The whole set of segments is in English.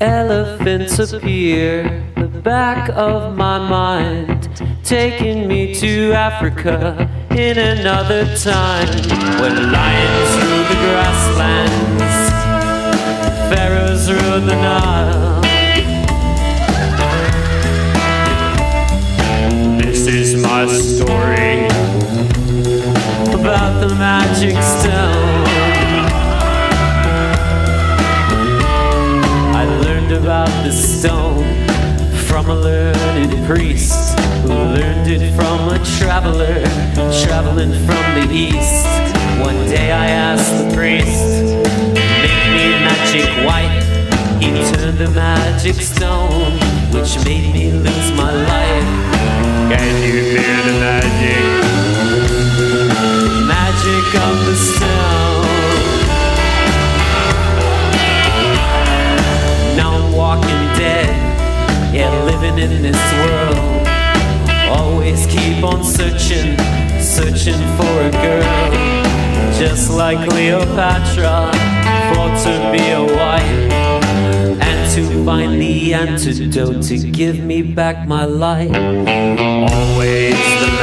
Elephants appear the back of my mind, taking me to Africa in another time when lions rule the grasslands, pharaohs rule the Nile. This is my story about the magic stone. From a learned priest who learned it from a traveler traveling from the east. One day I asked the priest, make me magic white. He turned the magic stone, which made me in this world. Always keep on searching, searching for a girl. Just like Cleopatra, for to be a wife. And to find the antidote to give me back my life. Always the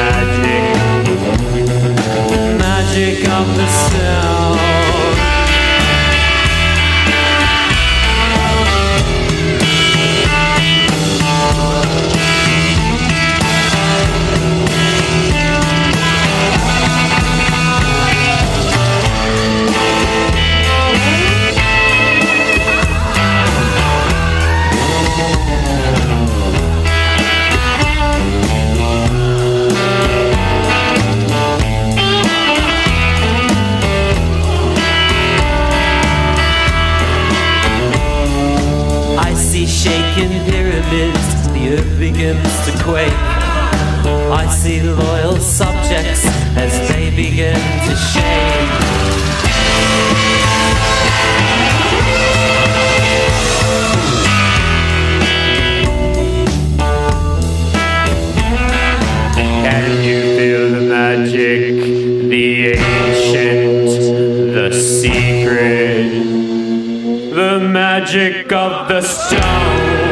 see shaking pyramids, the earth begins to quake. I see loyal subjects as they begin to shake. Can you feel the magic, the ancient, magic of the stone.